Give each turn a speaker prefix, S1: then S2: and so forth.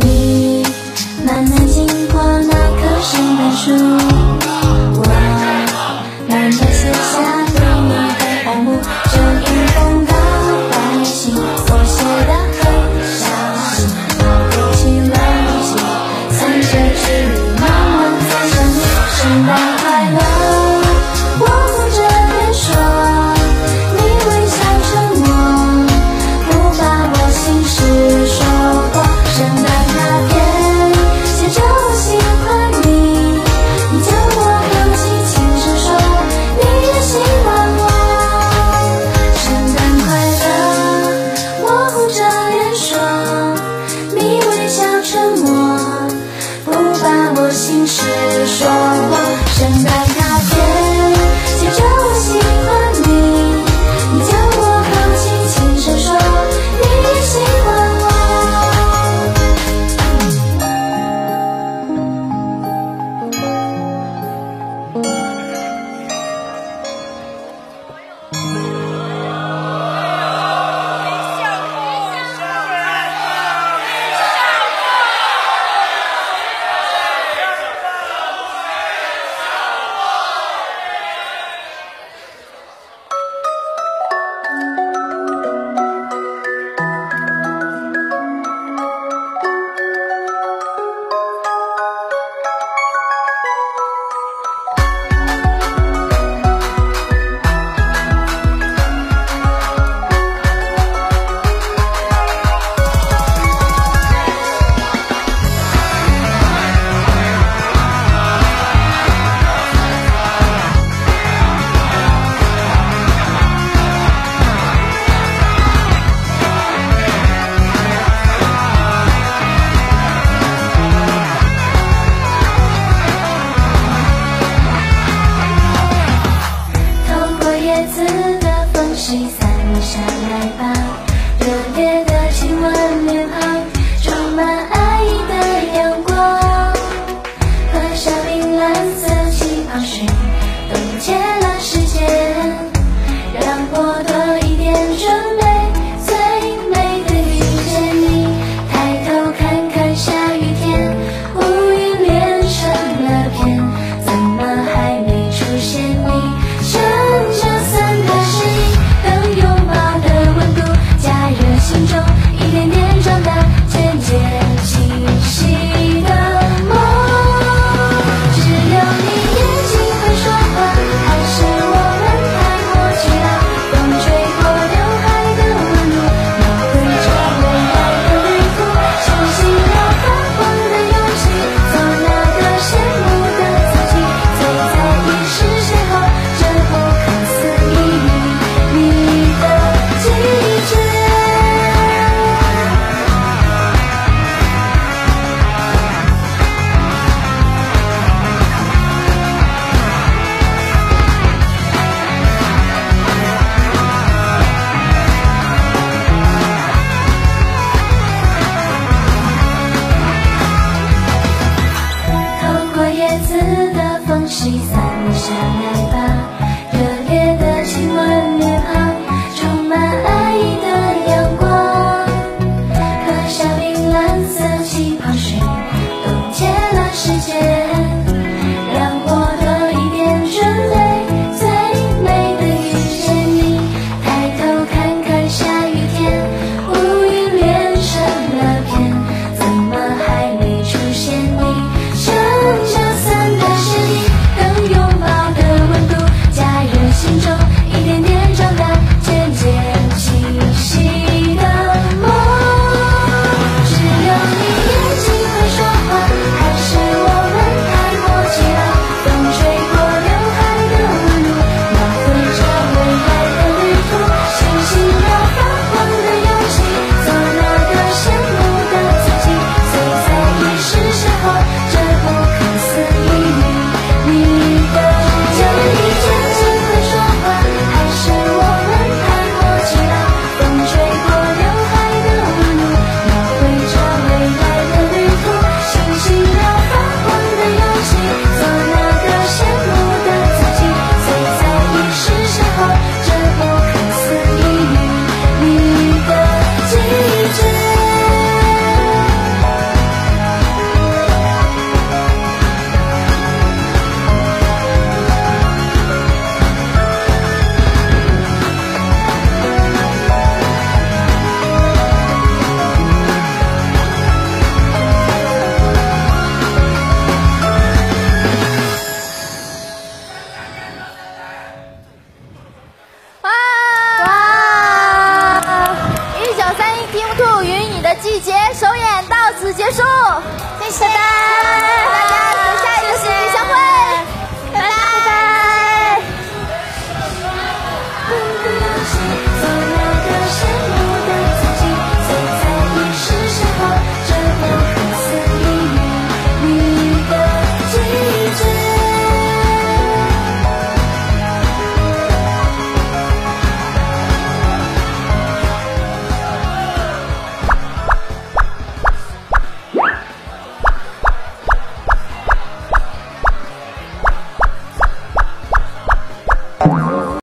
S1: 你慢慢经过那棵圣诞树。 와.